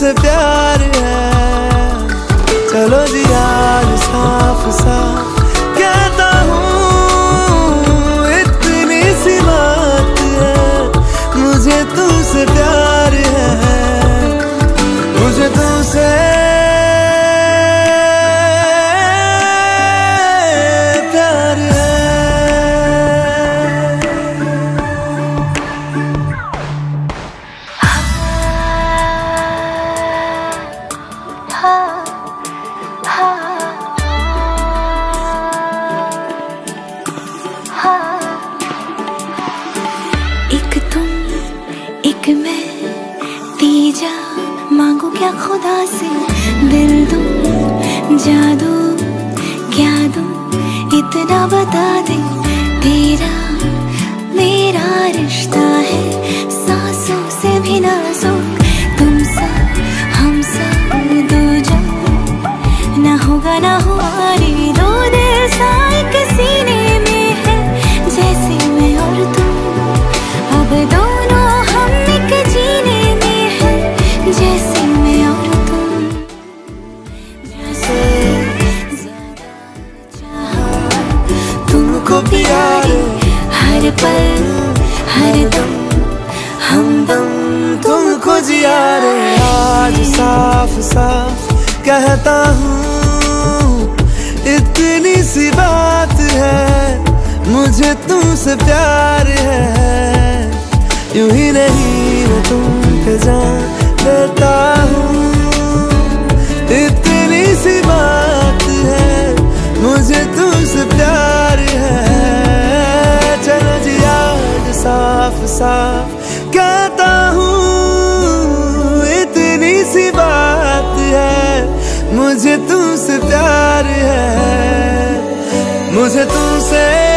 तुमसे प्यार है। चलो जी, आज साफ़ साफ़ कहता हूँ, इतनी सी बात है। मुझे तुमसे प्यार है। मुझे तुमसे मैं तीजा मांगू क्या खुदा से? दिल दो, जादू, क्या दो? इतना बता दे, तेरा मेरा रिश्ता है, सांसों से भी नाजुक प्यारे। हर पल हर दम हमदम तुमको जिया रे आज साफ़ साफ़ कहता हूँ इतनी सी बात है मुझे तुमसे प्यार है। यूँ ही नहीं मैं तुम पे जान देता हूँ इतनी सी बात साफ़ साफ़ कहता हूँ इतनी सी बात है मुझे तुमसे प्यार है मुझे तुमसे